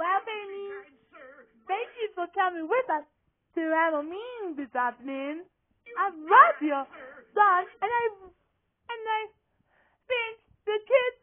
Well, Amy, thank you for coming with us to Halloween this afternoon. I love your song, and I and I think the kids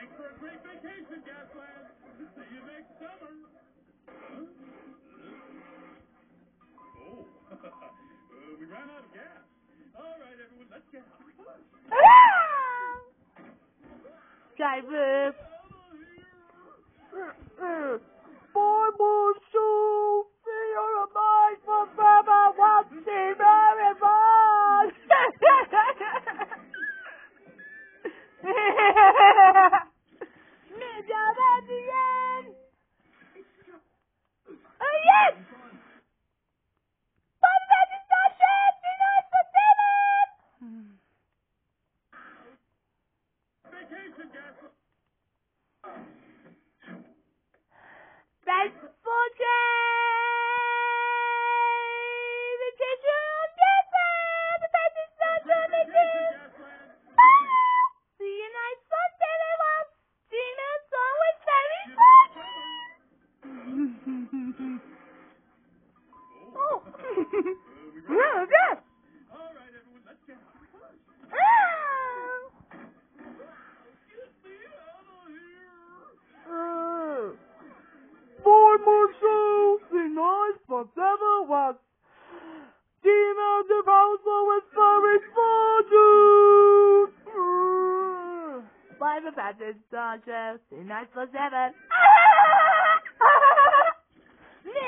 Thanks for a great vacation, Gasland. See you next summer. Oh, uh, we ran out of gas. All right, everyone, let's get out. Ah! Driver. Get me out of here. Boy, Marshall, the noise for seven was Gina ah. the Council was very fortune! Five of Patrick Sanchez, the night for seven.